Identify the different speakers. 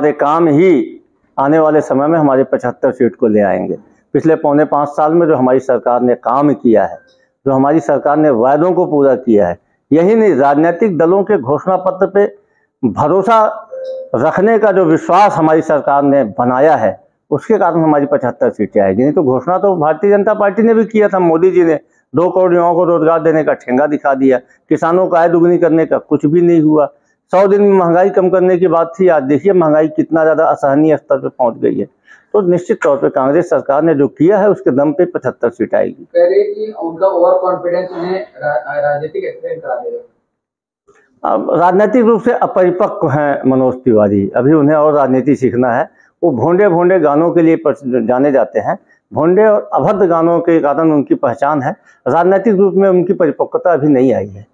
Speaker 1: हमारे काम ही आने वाले समय में हमारे पचहत्तर सीट को ले आएँगे। पिछले पौने पाँच साल में जो हमारी सरकार ने काम किया है, जो हमारी सरकार ने वायदों को पूरा किया है, यही नहीं, राजनीतिक दलों के घोषणा पत्र पे भरोसा रखने का जो विश्वास हमारी सरकार ने बनाया है, उसके कारण हमारी पचहत्तर सीटें आएगी। नहीं तो घोषणा तो भारतीय जनता पार्टी ने भी किया था, मोदी जी ने दो करोड़ युवाओं को रोज़गार देने का ठेंगा दिखा दिया, किसानों का आय दुगनी करने का कुछ भी नहीं हुआ। सौ दिन में महँगाई कम करने की बात थी आज देखिए महँगाई कितना ज़्यादा असहनीय स्तर पर पहुँच गई है। तो निश्चित तौर पर कांग्रेस सरकार ने जो किया है उसके दम पे पचहत्तर सीट आएगी।
Speaker 2: है
Speaker 1: अब राजनीतिक रूप से अपरिपक्व हैं मनोज तिवारी। अभी उन्हें और राजनीति सीखना है। वो भोंडे भोंडे गानों के लिए जाने जाते हैं। भोंडे और अभद्र गानों के कारण उनकी पहचान है। राजनीतिक रूप में उनकी परिपक्वता अभी नहीं आई है।